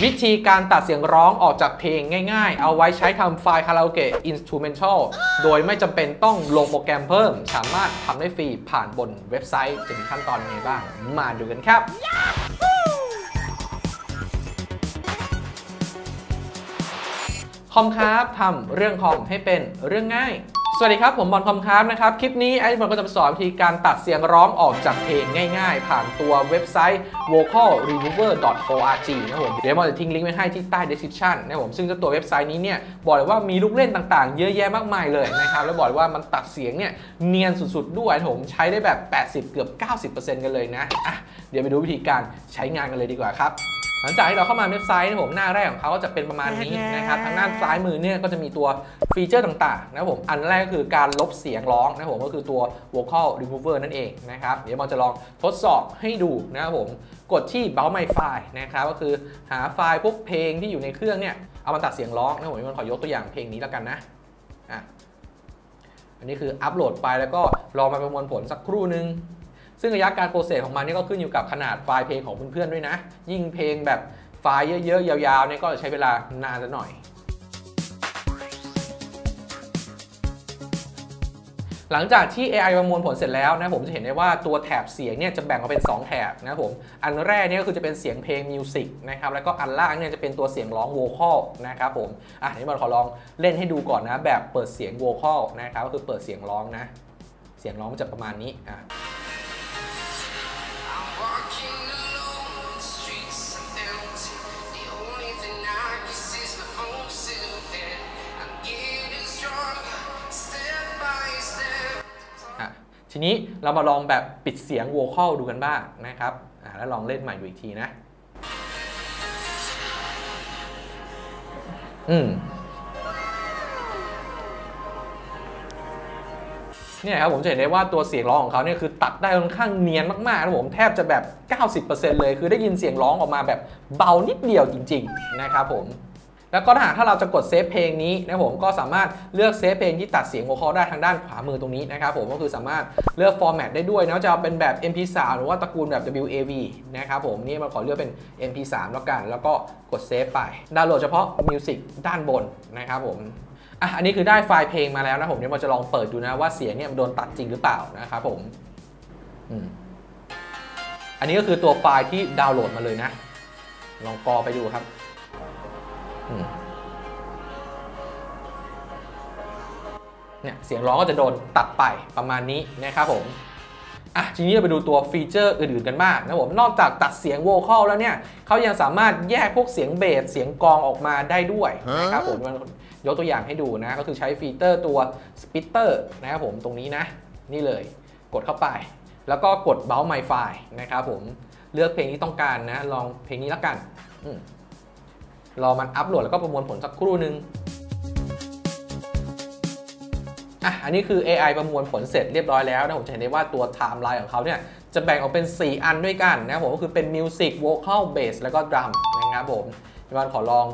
วิธีการตัดเสียงร้องออกจากเพลงง่ายๆ เอาไว้ใช้ทำไฟล์คาราโอเกะ instrumental โดยไม่จำเป็นต้องลงโปรแกรมเพิ่ม สามารถทำได้ฟรีผ่านบนเว็บไซต์จะมีขั้นตอนยังไงบ้าง มาดูกันครับ คอมครับทำเรื่องคอมให้เป็นเรื่องง่าย สวัสดีครับ ผมบอลคอมครับนะครับ คลิปนี้ไอ้บอลก็จะสอนวิธีการตัดเสียงร้องออกจากเพลงง่ายๆ ผ่านตัวเว็บไซต์ vocalremover.org นะผมเดี๋ยวบอลจะทิ้งลิงก์ไว้ให้ที่ใต้ description นะผมซึ่งตัวเว็บไซต์นี้เนี่ยบอกเลยว่ามีลูกเล่นต่างๆ เยอะแยะมากมายเลยนะครับแล้วบอกเลยว่ามันตัดเสียงเนี่ยเนียนสุดๆด้วยผมใช้ได้แบบ 80 เกือบ 90%กันเลยนะอะเดี๋ยวไปดูวิธีการใช้งานกันเลยดีกว่าครับ หลังจากที่เราเข้ามาเว็บไซต์นะครับผมหน้าแรกของเขาก็จะเป็นประมาณนี้นะครับทางด้านซ้ายมือเนี่ยก็จะมีตัวฟีเจอร์ต่างๆนะครับผมอันแรกก็คือการลบเสียงร้องนะครับผมก็คือตัว vocal remover นั่นเองนะครับเดี๋ยวบอลจะลองทดสอบให้ดูนะครับผมกดที่ bounce my file นะครับก็คือหาไฟล์พวกเพลงที่อยู่ในเครื่องเนี่ยเอามาตัดเสียงร้องนะครับผมบอลขอยกตัวอย่างเพลงนี้แล้วกันนะอะอันนี้คืออัปโหลดไปแล้วก็รอมาประมวลผลสักครู่หนึ่ง ซึ่งระยะการโปรเซสของมันนี่ก็ขึ้นอยู่กับขนาดไฟล์เพลงของเพื่อนๆด้วยนะ ยิ่งเพลงแบบไฟล์เยอะๆ ยาวๆเนี่ยก็จะใช้เวลานานสักหน่อย หลังจากที่ AI ประมวลผลเสร็จแล้วนะผมจะเห็นได้ว่าตัวแถบเสียงเนี่ยจะแบ่งออกเป็น 2 แถบนะผม อันแรกเนี่ยก็คือจะเป็นเสียงเพลง music นะครับ แล้วก็อันล่างเนี่ยจะเป็นตัวเสียงร้อง vocal นะครับผม อะนี่มันขอลองเล่นให้ดูก่อนนะแบบเปิดเสียง vocal นะครับก็คือเปิดเสียงร้องนะ เสียงร้องมันจะประมาณนี้อะ ทีนี้เรามาลองแบบปิดเสียงโวคอลดูกันบ้างนะครับแล้วลองเล่นใหม่ดูอีกทีนะ อืมเนี่ยครับผมจะเห็นได้ว่าตัวเสียงร้องของเขาเนี่ยคือตัดได้ค่อนข้างเนียนมากๆนะผมแทบจะแบบ 90%เลย คือได้ยินเสียงร้องออกมาแบบเบานิดเดียวจริง ๆ นะครับผม แล้วก็ถ้าหากถ้าเราจะกดเซฟเพลงนี้นะผมก็สามารถเลือก save เพลงที่ตัดเสียงโวคอได้ทางด้านขวามือตรงนี้นะครับผมก็คือสามารถเลือก format ได้ด้วยนะจะเป็นแบบ MP3 หรือว่าตระกูลแบบ WAV นะครับผมนี่มันขอเลือกเป็น MP3 แล้วกัน แล้วก็กด save ไปดาวน์โหลดเฉพาะ music ด้านบนนะครับผมอะอันนี้คือได้ไฟล์เพลงมาแล้วนะผมเดี๋ยวเราจะลองเปิดดูนะว่าเสียงเนี่ยมันโดนตัดจริงหรือเปล่านะครับผมอันนี้ก็คือตัวไฟล์ที่ดาวน์โหลดมาเลยนะ ลองกรอไปดูครับ เนี่ยเสียงร้องก็จะโดนตัดไปประมาณนี้นะครับผมอะทีนี้เราไปดูตัว feature อื่นๆกันบ้างนะผมนอกจากตัดเสียง vocal แล้วเนี่ยเขายังสามารถแยกพวกเสียงเบสเสียงกลองออกมาได้ด้วยนะครับผมมันยกตัวอย่างให้ดูนะก็คือใช้ feature ตัว splitter นะครับผมตรงนี้นะ นี่เลยกดเข้าไป แล้วก็กด Browse My File นะครับผมเลือกเพลงที่ต้องการนะ ลองเพลงนี้แล้วกันอืม รอมันอัปโหลดแล้วก็ประมวลผลสักครู่นึงอะอันนี้คือ AI ประมวลผลเสร็จเรียบร้อยแล้วนะผมจะเห็นได้ว่าตัว timeline ของเขาเนี่ยจะแบ่งออกเป็น 4 อันด้วยกันนะครับผมก็คือเป็น Music Vocal Bass แล้วก็ Drum นะครับผมพี่วันขอลอง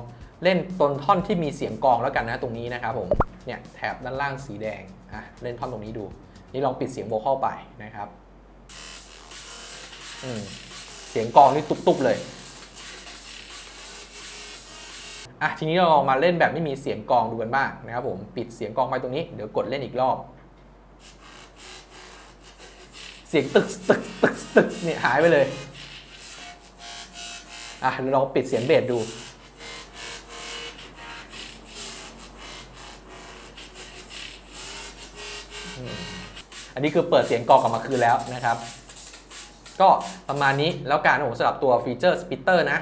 เล่นต้นท่อนที่มีเสียงกองแล้วกันนะตรงนี้นะครับผมเนี่ยแถบด้านล่างสีแดงอะเล่นท่อนตรงนี้ดู นี่ลองปิดเสียงโวคอลไปนะครับอืมเสียงกองนี่ตุบๆเลย อะทีนี้เราลองมาเล่นแบบไม่มีเสียงกองดูกันบ้างนะครับผมปิดเสียงกองไปตรงนี้เดี๋ยวกดเล่นอีกรอบ เสียงตึกตึกตึกตึกเนี่ยหายไปเลยอะเราลองปิดเสียงเบสดูอันนี้คือเปิดเสียงกลองกลับมาคืนแล้วนะครับ ก็ประมาณนี้แล้วกันผมสำหรับตัว feature splitter นะ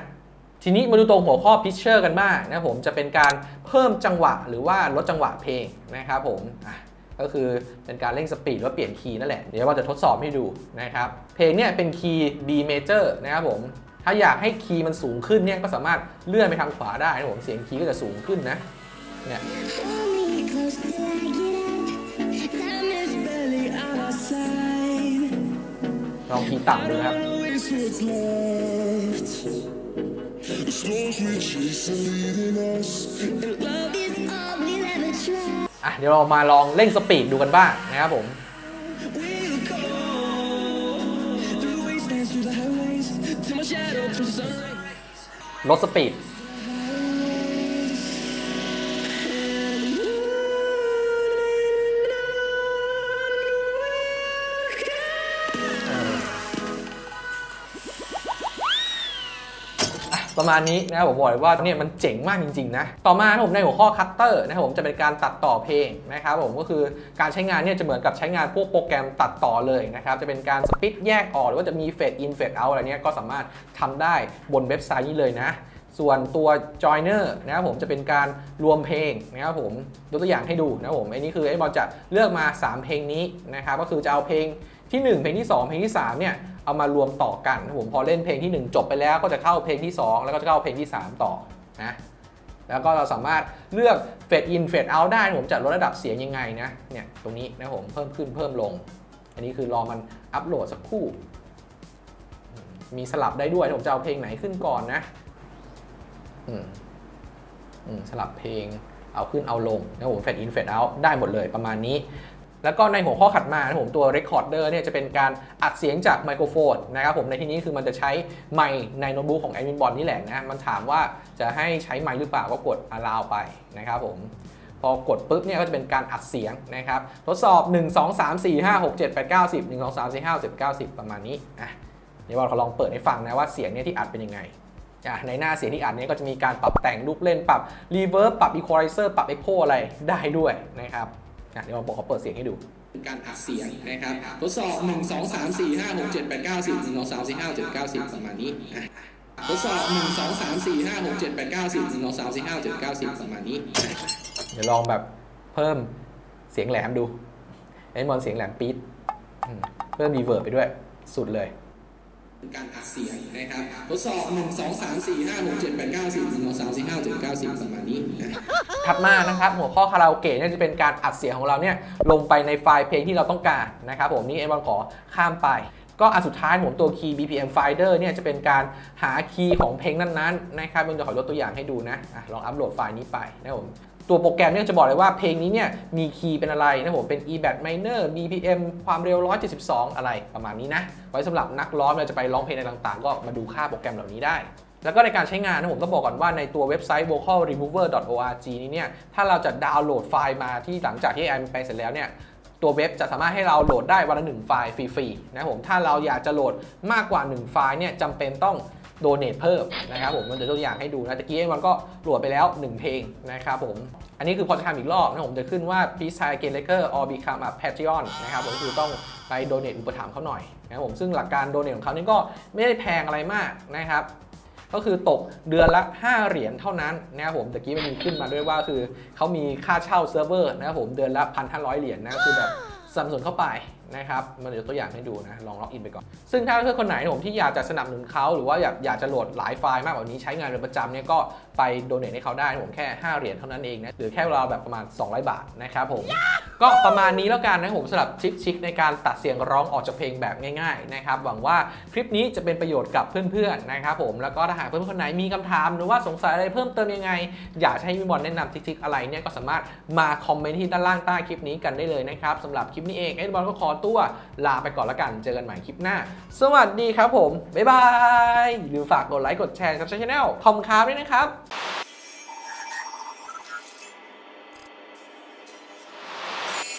ทีนี้มาดูตรงหัวข้อ pitcher กันบ้างนะผมจะเป็นการเพิ่มจังหวะหรือว่าลดจังหวะเพลงนะครับผมก็คือเป็นการเร่ง speed หรือว่าเปลี่ยน key นั่นแหละ เดี๋ยวเราจะทดสอบให้ดูนะครับเพลงเนี่ยเป็นคีย์ B major นะครับผมถ้าอยากให้ key มันสูงขึ้นเนี่ยก็สามารถเลื่อนไปทางขวาได้นะผมเสียง key ก็จะสูงขึ้นนะเนี่ยลองคีย์ต่ำดูครับ storms we chase are leading us. And love is all we'll ever try. อะเดี๋ยวเรามาลองเร่งสปีดดูกันบ้างนะครับผม We'll go through the wastelands, through the highways, till my shadow turns to sun rays. ลด speed ประมาณนี้นะครับผมบอกเลยว่าเนี่ยมันเจ๋งมากจริงๆนะต่อมานะครับผมในหัวข้อคัตเตอร์นะครับผมจะเป็นการตัดต่อเพลงนะครับผมก็คือการใช้งานเนี่ยจะเหมือนกับใช้งานพวกโปรแกรมตัดต่อเลยนะครับจะเป็นการ split แยกออกหรือว่าจะมี fade in fade out อะไรเนี่ยก็สามารถทำได้บนเว็บไซต์นี้เลยนะส่วนตัว joiner นะครับผมจะเป็นการรวมเพลงนะครับผมยกตัวอย่างให้ดูนะครับผมไอ้นี่คือไอ้บอลจะเลือกมา 3 เพลงนี้นะครับก็คือจะเอาเพลง ที่ 1 เพลงที่ 2 เพลงที่ 3 เนี่ย เอามารวมต่อกันนะผมพอเล่นเพลงที่ 1 จบไปแล้วก็จะเข้าเพลงที่ 2 แล้วก็จะเข้าเพลงที่ 3 ต่อนะแล้วก็เราสามารถเลือก fade in fade out ได้ผมจะลดระดับเสียงยังไงนะเนี่ยตรงนี้นะผมเพิ่มขึ้นเพิ่มลง อันนี้คือรอมันอัปโหลดสักครู่ มีสลับได้ด้วยผมจะเอาเพลงไหนขึ้นก่อนนะอืมอืมสลับเพลงเอาขึ้นเอาลงนะผมเฟดอินเฟดเอาได้หมดเลยประมาณนี้ แล้วก็ในหัวข้อขัดมานะผมตัว Recorder เนี่ยจะเป็นการอัดเสียงจากไมโครโฟนนะครับผมในที่นี้คือมันจะใช้ไมค์ในโน้ตบุ๊กของแอดมินบอลนี่แหละนะมันถามว่าจะให้ใช้ไมค์หรือเปล่าก็กด allow ไปนะครับผมพอกดปุ๊บเนี่ยก็จะเป็นการอัดเสียงนะครับ ทดสอบ 1 2 3 4 5 6 7 8 9 10 1 2 3 4 5 6 7 9 10 ประมาณนี้อะเดี๋ยวเราลองเปิดให้ฟังนะว่าเสียงเนี่ยที่อัดเป็นยังไงอะในหน้าเสียงที่อัดเนี้ก็จะมีการปรับแต่งลูกเล่นปรับ reverb ปรับอีควอไลเซอร์ปรับเอ็กโคอะไรได้ด้วยนะครับ อะเดี๋ยวบอกเขาเปิดเสียงให้ดู การอัดเสียงนะครับ ทดสอบ 1 2 3 4 5 6 7 8 9 10 1 2 3 4 5 7 9 10ประมาณนี้ทดสอบ 1 2 3 4 5 6 7 8 9 10 1 2 3 4 5 7 9 10ประมาณนี้ เดี๋ยวลองแบบเพิ่มเสียงแหลมดูไอ้มอนเสียงแหลมปี๊ดเพิ่ม reverb ไปด้วยสุดเลย การอัดเสียงนะครับทดสอบ 1 2 3 4 5 6 7 8 9 10 1 2 3 4 5 7 9 10ประมาณนี้นะถัดมานะครับ หัวข้อคาราโอเกะเนี่ยจะเป็นการอัดเสียงของเราเนี่ยลงไปในไฟล์เพลงที่เราต้องการนะครับผมนี่เอ็มบอลขอข้ามไป ก็อันสุดท้ายผมตัวคีย์ BPM Finder เนี่ยจะเป็นการหา key ของเพลงนั้นๆนะครับผมจะขอยกตัวอย่างให้ดูนะอะลองอัปโหลดไฟล์นี้ไปนะผม ตัวโปรแกรมเนี่ยจะบอกเลยว่าเพลงนี้เนี่ยมีคีย์เป็นอะไรนะผมเป็น e b a t minor BPM ความเร็ว 172 อะไรประมาณนี้นะ ไว้สำหรับนักร้องเราจะไปร้องเพลงในต่างๆ ก็มาดูค่าโปรแกรมเหล่านี้ได้ แล้วก็ในการใช้งานนะผมต้องบอกก่อนว่าในตัวเว็บไซต์ vocalremover.org นี้เนี่ยถ้าเราจะดาวน์โหลดไฟล์มาที่หลังจากที่แอมไปเสร็จแล้วเนี่ยตัวเว็บจะสามารถให้เราโหลดได้วันละหนึ่งไฟล์ฟรีๆนะผมถ้าเราอยากจะโหลดมากกว่า 1 ไฟล์เนี่ยจำเป็นต้อง โดเนทเพิ่มนะครับผมมันจะตัวอย่างให้ดูนะตะกี้มันก็โหลดไปแล้ว 1 เพลงนะครับผม อันนี้คือพอจะทำอีกรอบนะผมจะขึ้นว่า please try again later or become a Patreon นะครับผมก็คือต้องไป donate อุปถัมภ์เขาหน่อยนะครับผมซึ่งหลักการ donate ของเขานี่ก็ไม่ได้แพงอะไรมากนะครับก็คือตกเดือนละ 5 เหรียญเท่านั้นนะครับผมตะกี้มันมีขึ้นมาด้วยว่าคือเขามีค่าเช่าเซิร์ฟเวอร์นะครับผมเดือนละ 1,500 เหรียญนะก็คือแบบสนับสนุนเข้าไป นะครับ มันเดี๋ยวตัวอย่างให้ดูนะ ลองล็อกอินไปก่อน ซึ่งถ้าเพื่อนคนไหนผมที่อยากจะสนับสนุนเขาหรือว่าอยากอยากจะโหลดหลายไฟล์มากกว่านี้ใช้งานเป็นประจำเนี่ยก็ไปโดเนทให้เขาได้ผมแค่ 5 เหรียญเท่านั้นเองนะหรือแค่เวลาแบบประมาณ 200 บาทนะครับผมก็ประมาณนี้แล้วกันนะผมสำหรับทริคชิคในการตัดเสียงร้องออกจากเพลงแบบง่ายๆนะครับหวังว่าคลิปนี้จะเป็นประโยชน์กับเพื่อนๆนะครับผมแล้วก็ถ้าหากเพื่อนๆคนไหนมีคำถาม หรือว่าสงสัยอะไรเพิ่มเติมยังไง อยากให้พี่บอลแนะนำทริคๆอะไรเนี่ยก็สามารถมาคอมเมนต์ที่ด้านล่างใต้คลิปนี้กันได้เลยนะครับสำหรับคลิปนี้เองไอ้บอลก็ขอตัวลาไปก่อนละกัน เจอกันใหม่คลิปหน้า สวัสดีครับผม บ๊ายบาย อย่าลืมฝากกดไลค์ กดแชร์กับช่อง channel คอมคาร์ด้วยนะครับ